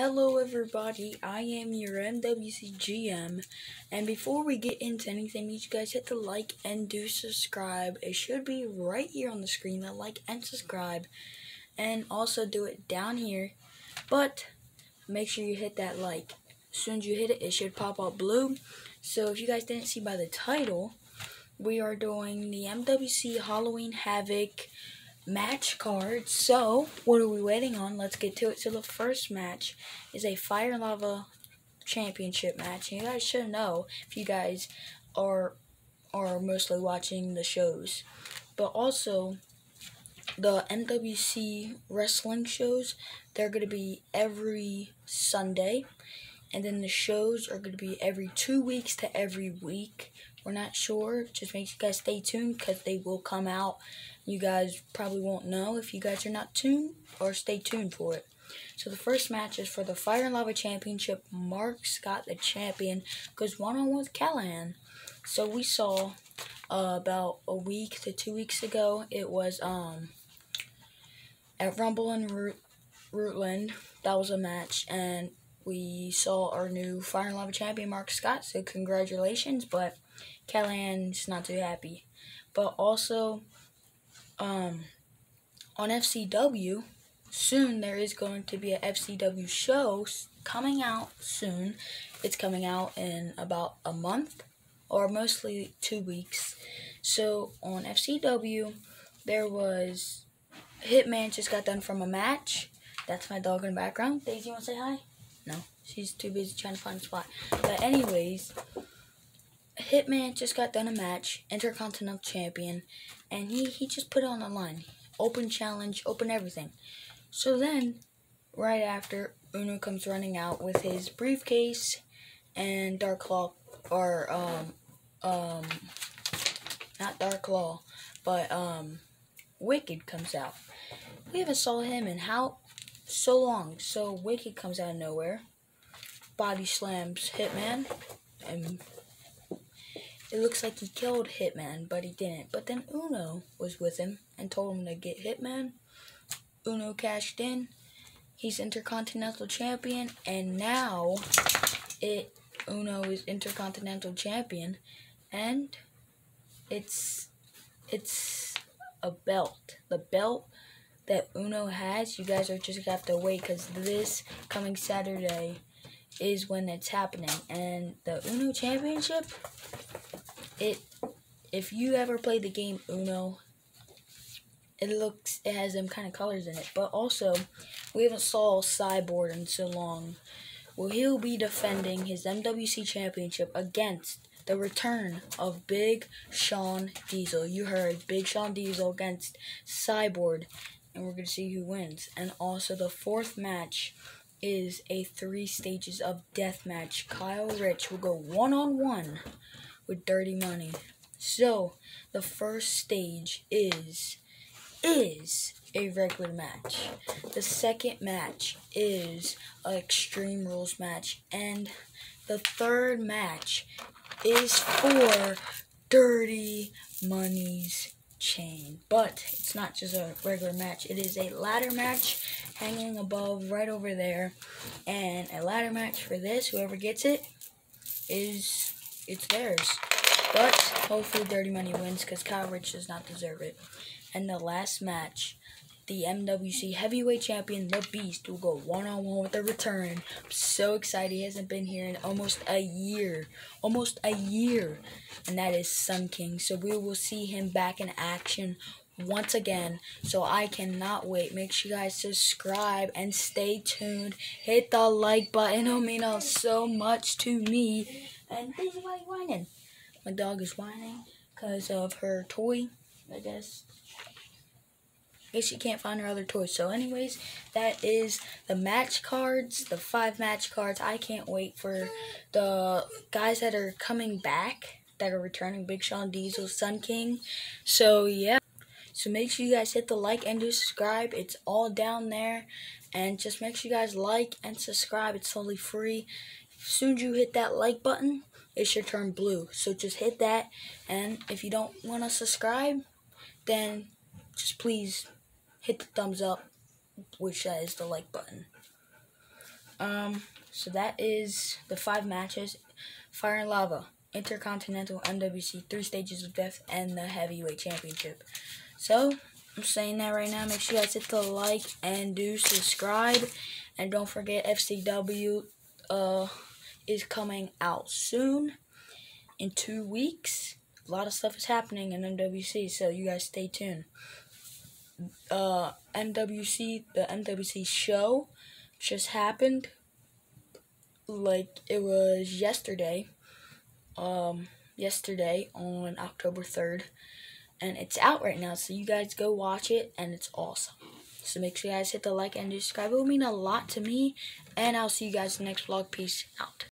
Hello everybody, I am your MWC GM, and before we get into anything, you guys hit the like and do subscribe. It should be right here on the screen, the like and subscribe, and also do it down here, but make sure you hit that like. As soon as you hit it, it should pop up blue. So if you guys didn't see by the title, we are doing the MWC Halloween Havoc match cards. So, what are we waiting on? Let's get to it. So, the first match is a Fire Lava Championship match. And you guys should know if you guys are are mostly watching the shows. But also, the MWC wrestling shows, they're going to be every Sunday. And then the shows are going to be every two weeks to every week. We're not sure. Just make sure you guys stay tuned because they will come out you guys probably won't know if you guys are not tuned or stay tuned for it. So the first match is for the Fire and Lava Championship. Mark Scott, the champion, goes one-on-one with Callahan. So we saw uh, about a week to two weeks ago, it was um at Rumble in Root Rootland. That was a match, and we saw our new Fire and Lava champion, Mark Scott. So congratulations, but Callahan's not too happy. But also, um, on FCW, soon there is going to be a FCW show coming out soon. It's coming out in about a month or mostly two weeks. So on FCW, there was Hitman just got done from a match. That's my dog in the background. Daisy, want to say hi? No, she's too busy trying to find a spot. But anyways, Hitman just got done a match, Intercontinental Champion, and he, he just put it on the line. Open challenge, open everything. So then, right after, Uno comes running out with his briefcase and Dark Claw, or, um, um, not Dark Claw, but, um, Wicked comes out. We haven't saw him in how so long. So Wicked comes out of nowhere, body slams Hitman, and it looks like he killed Hitman, but he didn't. But then Uno was with him and told him to get Hitman. Uno cashed in. He's Intercontinental Champion, and now it Uno is Intercontinental Champion, and it's it's a belt. The belt that Uno has, you guys are just gonna have to wait because this coming Saturday is when it's happening, and the Uno Championship it if you ever played the game Uno, it looks it has them kind of colors in it. But also, we haven't saw Cyborg in so long. Well, he'll be defending his MWC Championship against the return of Big Sean Diesel. You heard Big Sean Diesel against Cyborg, and we're gonna see who wins. And also, the fourth match is a three stages of death match. Kyle Rich will go one on one with dirty money. So the first stage is is a regular match. The second match is an extreme rules match and the third match is for dirty money's chain. But it's not just a regular match. It is a ladder match hanging above right over there. And a ladder match for this, whoever gets it, is it's theirs. But hopefully Dirty Money wins because Kyle Rich does not deserve it. And the last match, the MWC Heavyweight Champion, The Beast, will go one-on-one -on -one with the return. I'm so excited. He hasn't been here in almost a year. Almost a year. And that is Sun King. So we will see him back in action once again. So I cannot wait. Make sure you guys subscribe and stay tuned. Hit the like button. It'll mean so much to me. And this is why whining. My dog is whining because of her toy, I guess. Guess she can't find her other toys. So anyways, that is the match cards, the five match cards. I can't wait for the guys that are coming back, that are returning Big Sean Diesel, Sun King. So yeah. So make sure you guys hit the like and do subscribe. It's all down there. And just make sure you guys like and subscribe. It's totally free. As soon as you hit that like button, it should turn blue. So just hit that. And if you don't want to subscribe, then just please hit the thumbs up, which is the like button. Um, so that is the five matches: Fire and Lava, Intercontinental, MWC, Three Stages of Death, and the Heavyweight Championship. So I'm saying that right now. Make sure you guys hit the like and do subscribe, and don't forget FCW uh is coming out soon in two weeks. A lot of stuff is happening in MWC, so you guys stay tuned. Uh, NWC, the NWC show just happened. Like it was yesterday. Um, yesterday on October 3rd. And it's out right now, so you guys go watch it, and it's awesome. So make sure you guys hit the like and subscribe. It will mean a lot to me. And I'll see you guys next vlog. Peace out.